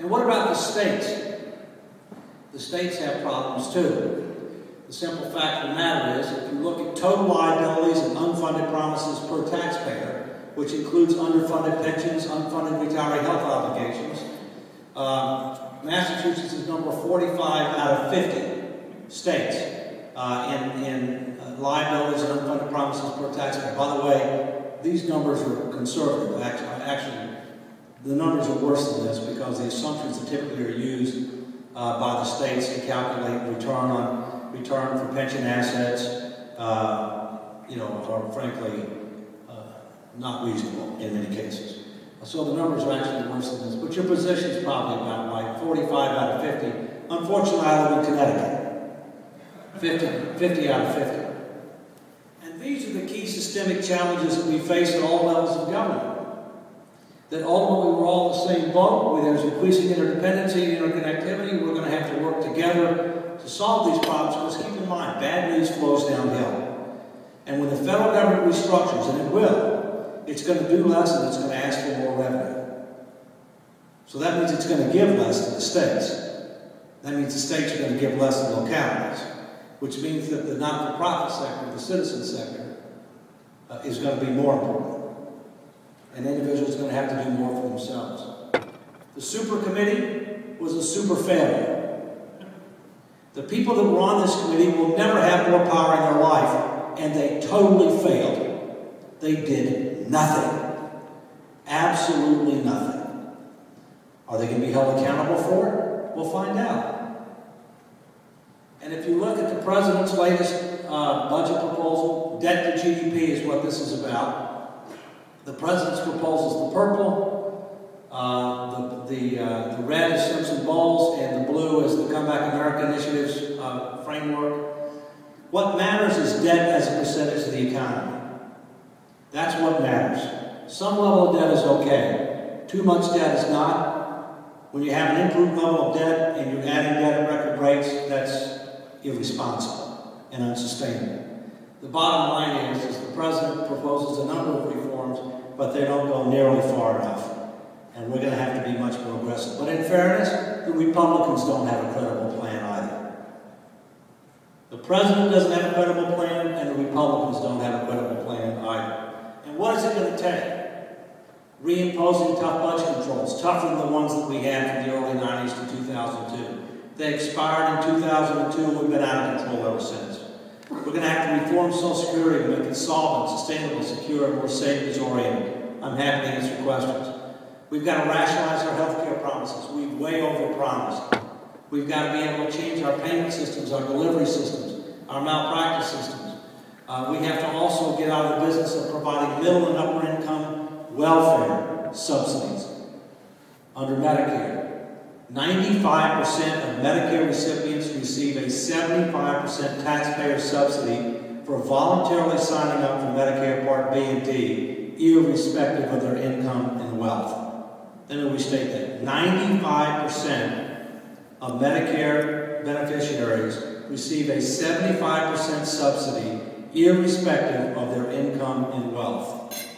And what about the states? The states have problems too. The simple fact of the matter is, if you look at total liabilities and unfunded promises per taxpayer, which includes underfunded pensions, unfunded retiree health obligations, uh, Massachusetts is number 45 out of 50 states uh, in, in uh, liabilities and unfunded promises per taxpayer. By the way, these numbers are conservative. Actually, actually, the numbers are worse than this because the assumptions that typically are used uh, by the states to calculate return on return for pension assets, uh, you know, are frankly uh, not reasonable in many cases. So the numbers are actually worse than this. But your position is probably about right, 45 out of 50. Unfortunately, I live in Connecticut. 50, 50 out of 50. And these are the key systemic challenges that we face at all levels of government. That ultimately we're all in the same boat, there's increasing interdependency and interconnectivity. We're going to have to work together to solve these problems. Because keep in mind, bad news flows downhill. And when the federal government restructures, and it will, it's going to do less and it's going to ask for more revenue. So that means it's going to give less to the states. That means the states are going to give less to localities which means that the not-for-profit sector, the citizen sector, uh, is going to be more important. And individuals are going to have to do more for themselves. The super committee was a super failure. The people that were on this committee will never have more power in their life, and they totally failed. They did nothing. Absolutely nothing. Are they going to be held accountable for it? We'll find out. And if you look at the president's latest uh, budget proposal, debt to GDP is what this is about. The president's proposal is the purple, uh, the, the, uh, the red is Simpson Bowles, and the blue is the Comeback America Initiative's uh, framework. What matters is debt as a percentage of the economy. That's what matters. Some level of debt is okay. Too much debt is not. When you have an improved level of debt and you're adding debt at record rates, that's irresponsible and unsustainable. The bottom line is, is the president proposes a number of reforms, but they don't go nearly far enough. And we're going to have to be much more aggressive. But in fairness, the Republicans don't have a credible plan either. The president doesn't have a credible plan, and the Republicans don't have a credible plan either. And what is it going to take? Reimposing tough budget controls, tougher than the ones that we had from the early 90s to 2002. They expired in 2002 and we've been out of control ever since. We're going to have to reform Social Security to make it solvent, sustainable, secure, and more savings oriented. I'm happy to answer questions. We've got to rationalize our health care promises. We've way overpromised. We've got to be able to change our payment systems, our delivery systems, our malpractice systems. Uh, we have to also get out of the business of providing middle and upper income welfare subsidies under Medicare. 95% of Medicare recipients receive a 75% taxpayer subsidy for voluntarily signing up for Medicare Part B and D, irrespective of their income and wealth. Let me restate that. 95% of Medicare beneficiaries receive a 75% subsidy, irrespective of their income and wealth.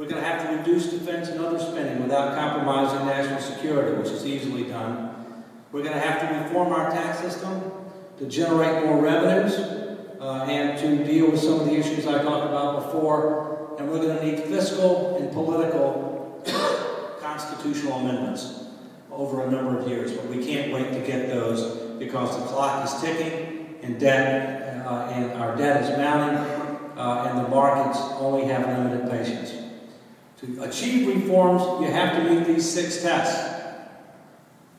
We're going to have to reduce defense and other spending without compromising national security, which is easily done. We're going to have to reform our tax system to generate more revenues uh, and to deal with some of the issues I talked about before. And we're going to need fiscal and political constitutional amendments over a number of years. But we can't wait to get those because the clock is ticking and debt uh, and our debt is mounting uh, and the markets only have limited patience. To achieve reforms, you have to meet these six tests.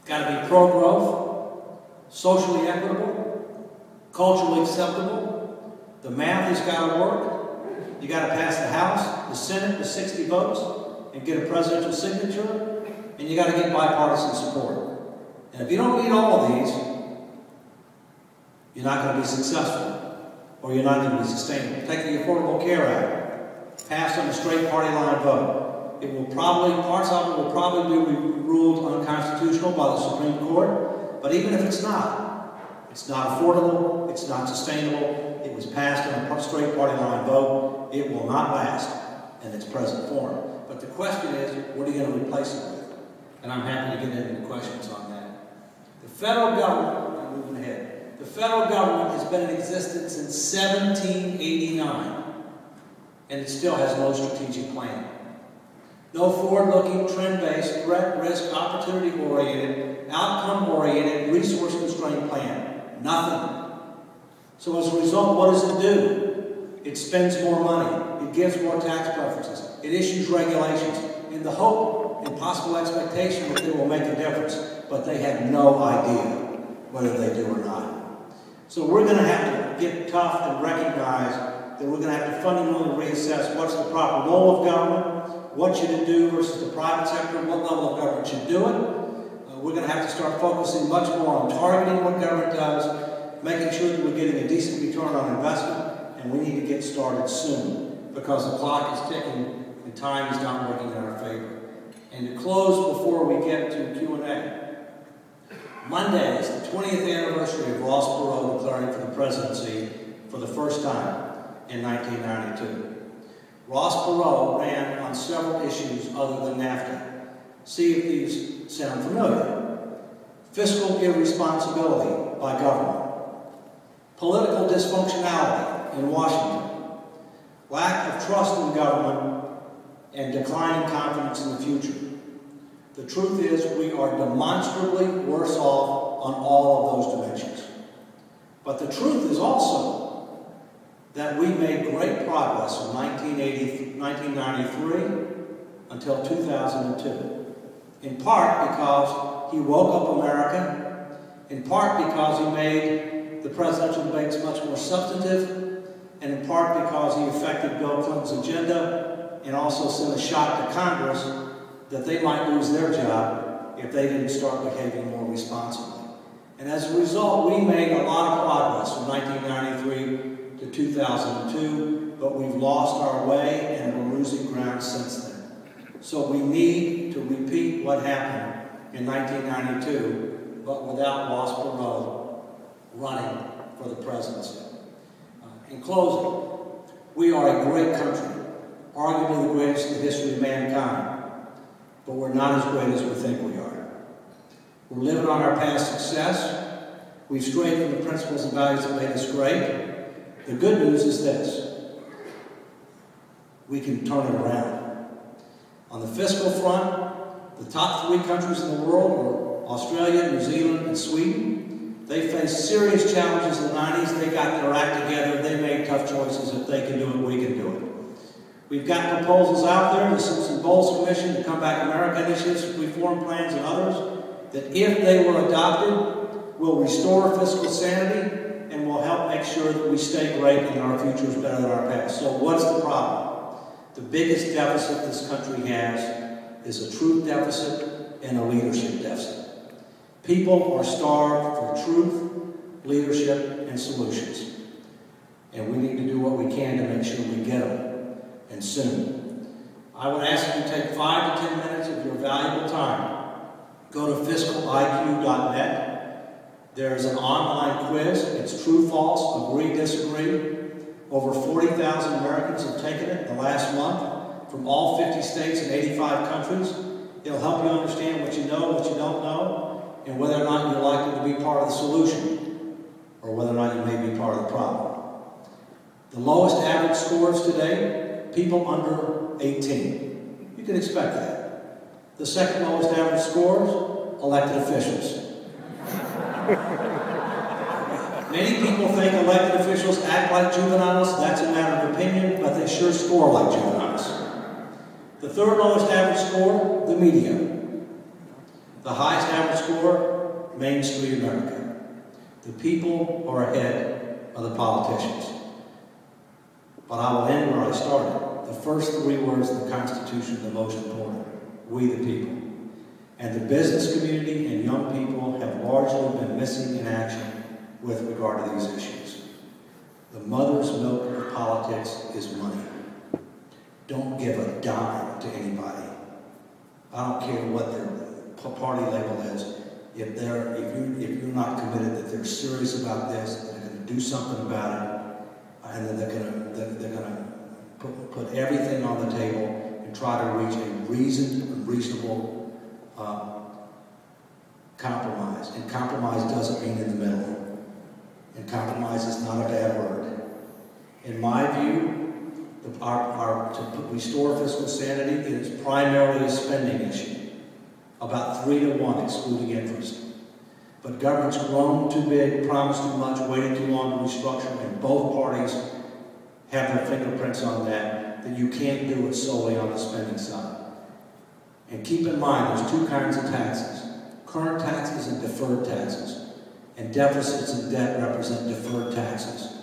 Got to be pro-growth, socially equitable, culturally acceptable. The math has got to work. You got to pass the House, the Senate with 60 votes, and get a presidential signature, and you got to get bipartisan support. And if you don't meet all of these, you're not going to be successful, or you're not going to be sustainable. Take the Affordable Care Act passed on a straight party line vote. It will probably, parts of it will probably be ruled unconstitutional by the Supreme Court, but even if it's not, it's not affordable, it's not sustainable, it was passed on a straight party line vote, it will not last in its present form. But the question is, what are you going to replace it with? and I'm happy to get into questions on that. The federal government, I'm moving ahead, the federal government has been in existence since 1789, and it still has no strategic plan. No forward-looking, trend-based, threat, risk, opportunity-oriented, outcome-oriented, resource-constrained plan. Nothing. So as a result, what does it do? It spends more money. It gives more tax preferences. It issues regulations in the hope and possible expectation that they will make a difference. But they have no idea whether they do or not. So we're going to have to get tough and recognize that we're going to have to fundamentally reassess what's the proper role of government, what should it do versus the private sector, what level of government should do it. Uh, we're going to have to start focusing much more on targeting what government does, making sure that we're getting a decent return on investment, and we need to get started soon because the clock is ticking and time is not working in our favor. And to close before we get to Q&A, Monday is the 20th anniversary of Ross Perot declaring for the presidency for the first time in 1992. Ross Perot ran on several issues other than NAFTA. See if these sound familiar. Fiscal irresponsibility by government. Political dysfunctionality in Washington. Lack of trust in government and declining confidence in the future. The truth is we are demonstrably worse off on all of those dimensions. But the truth is also that we made great progress from 1993 until 2002. In part because he woke up America, in part because he made the presidential debates much more substantive, and in part because he affected Bill Clinton's agenda and also sent a shot to Congress that they might lose their job if they didn't start behaving more responsibly. And as a result, we made a lot of progress from 1993 to 2002, but we've lost our way and we're losing ground since then. So we need to repeat what happened in 1992, but without Ross Perot running for the presidency. Uh, in closing, we are a great country, arguably the greatest in the history of mankind, but we're not as great as we think we are. We're living on our past success. We've strayed from the principles and values that made us great. The good news is this we can turn it around. On the fiscal front, the top three countries in the world are Australia, New Zealand, and Sweden. They faced serious challenges in the 90s. They got their act together. They made tough choices. If they can do it, we can do it. We've got proposals out there, the Simpson Bowles Commission, the Comeback America initiatives, reform plans, and others, that if they were adopted, will restore fiscal sanity and will help make sure that we stay great and our future is better than our past. So what's the problem? The biggest deficit this country has is a truth deficit and a leadership deficit. People are starved for truth, leadership, and solutions. And we need to do what we can to make sure we get them, and soon. I would ask you to take five to ten minutes of your valuable time. Go to fiscaliq.net there's an online quiz. It's true, false, agree, disagree. Over 40,000 Americans have taken it the last month from all 50 states and 85 countries. It'll help you understand what you know, what you don't know, and whether or not you're likely to be part of the solution or whether or not you may be part of the problem. The lowest average scores today, people under 18. You can expect that. The second lowest average scores, elected officials. Many people think elected officials act like juveniles. That's a matter of opinion, but they sure score like juveniles. The third lowest average score, the media. The highest average score, Main Street America. The people are ahead of the politicians. But I will end where I started. The first three words of the Constitution are the most important. We the people. And the business community and young people have largely been missing in action with regard to these issues. The mother's milk of politics is money. Don't give a dime to anybody. I don't care what their party label is. If they're if you if you're not committed that they're serious about this, they're going to do something about it, and then they're going to they're, they're going to put, put everything on the table and try to reach a reasoned and reasonable uh, compromise. And compromise doesn't mean in the middle. And compromise is not a bad word. In my view, the- our, our, to restore fiscal sanity is primarily a spending issue. About three to one excluding interest. But government's grown too big, promised too much, waited too long to restructure, and both parties have their fingerprints on that, that you can't do it solely on the spending side. And keep in mind, there's two kinds of taxes. Current taxes and deferred taxes. And deficits and debt represent deferred taxes,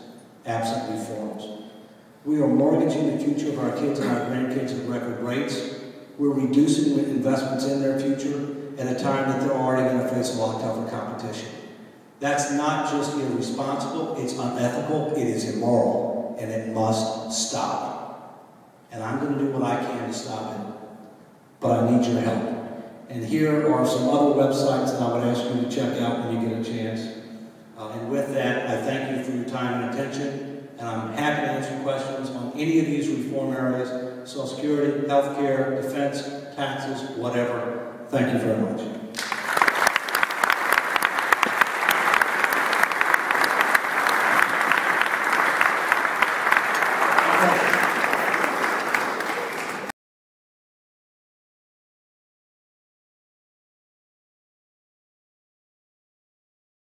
absent reforms. We are mortgaging the future of our kids and our grandkids at record rates. We're reducing investments in their future at a time that they're already going to face a lot tougher competition. That's not just irresponsible, it's unethical, it is immoral, and it must stop. And I'm going to do what I can to stop it, but I need your help. And here are some other websites that I would ask you to check out when you get a chance. Uh, and with that, I thank you for your time and attention, and I'm happy to answer questions on any of these reform areas, Social Security, healthcare, defense, taxes, whatever. Thank you very much.